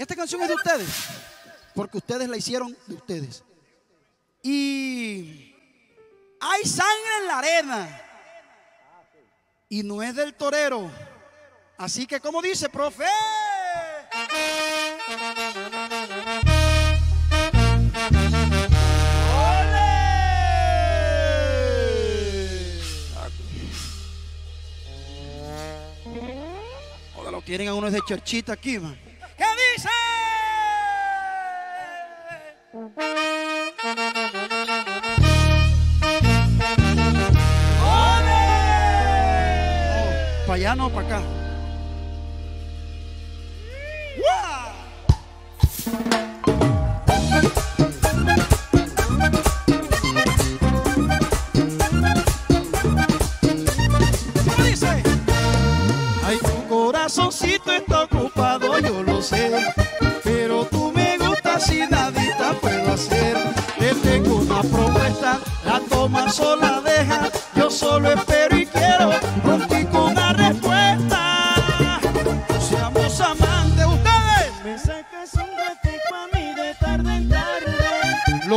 Esta canción es de ustedes, porque ustedes la hicieron de ustedes. Y hay sangre en la arena. Y no es del torero. Así que como dice, profe. Ahora lo quieren a uno de chorchita aquí, man. Para allá no, para acá.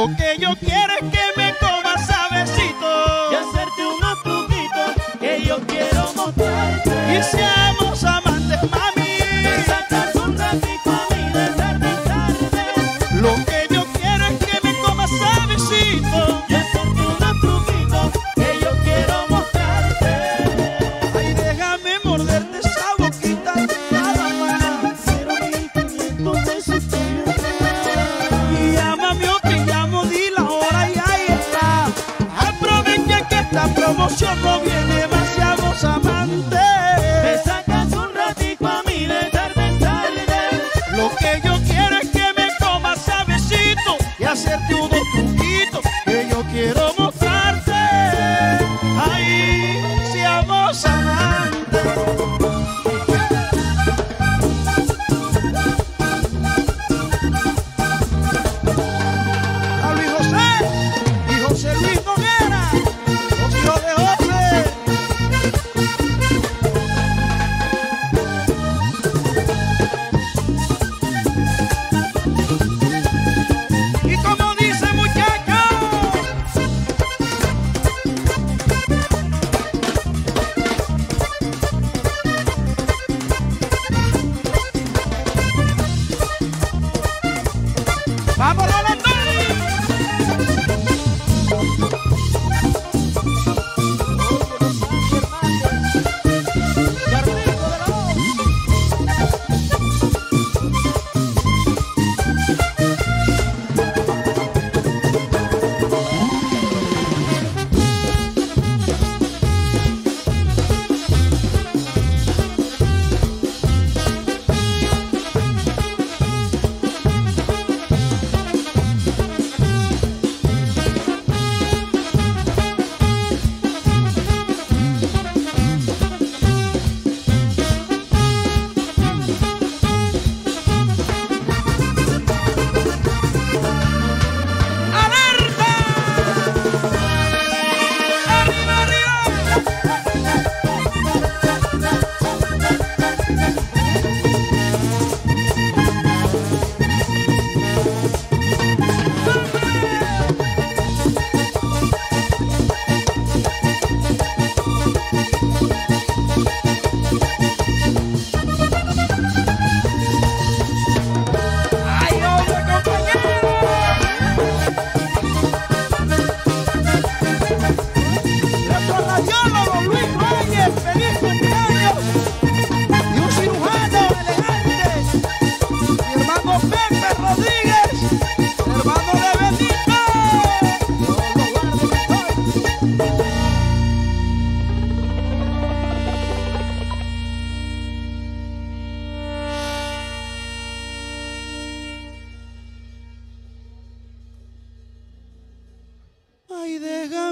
Lo que yo quiero es que me comas sabecito. y hacerte unos truquitos que yo quiero mostrarte. Y seamos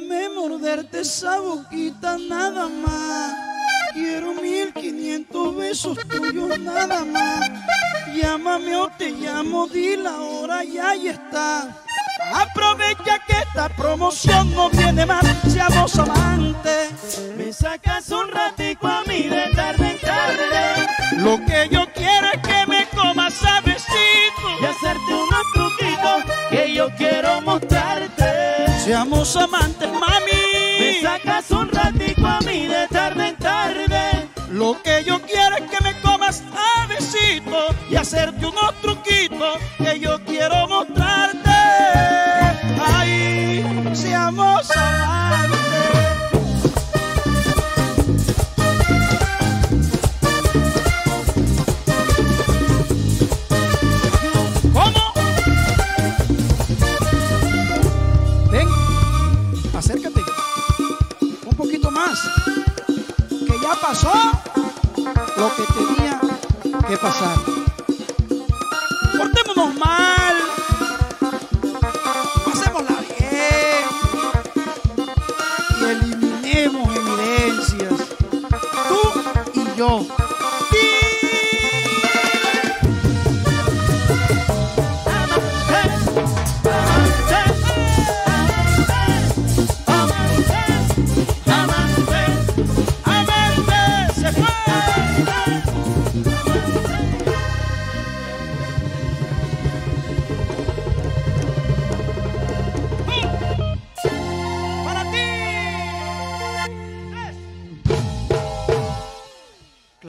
déjame morderte esa boquita nada más. Quiero mil quinientos besos tuyos nada más. Llámame o te llamo, di la hora y ahí está. Aprovecha que esta promoción no viene más, seamos amantes. Me sacas un ratico a mí de seamos amantes, mami. Me sacas un ratico a mí de tarde en tarde. Lo que yo quiero es que me comas a besito y hacerte unos truquitos que yo quiero mostrarte. Ay, seamos amantes. Pasó lo que tenía que pasar. Portémonos mal. Pasémosla bien. Y eliminemos evidencias. Tú y yo.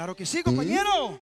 Claro que sí, compañero.